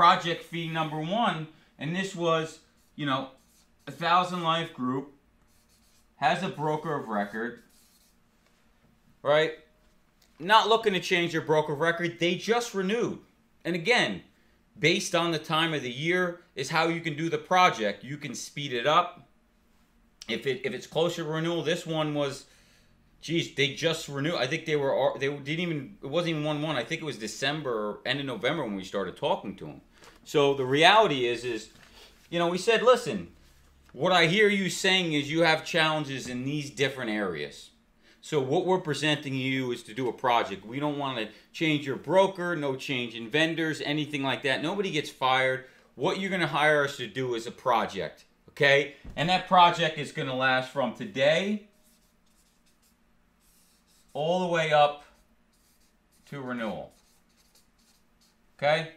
project fee number one, and this was, you know, a thousand life group has a broker of record, right? Not looking to change their broker of record. They just renewed. And again, based on the time of the year is how you can do the project. You can speed it up. If it if it's closer to renewal, this one was geez, they just renewed. I think they were they didn't even it wasn't even one one. I think it was December end of November when we started talking to them. So the reality is is you know we said listen, what I hear you saying is you have challenges in these different areas. So what we're presenting you is to do a project. We don't want to change your broker, no change in vendors, anything like that. Nobody gets fired. What you're going to hire us to do is a project, okay? And that project is going to last from today all the way up to renewal. Okay?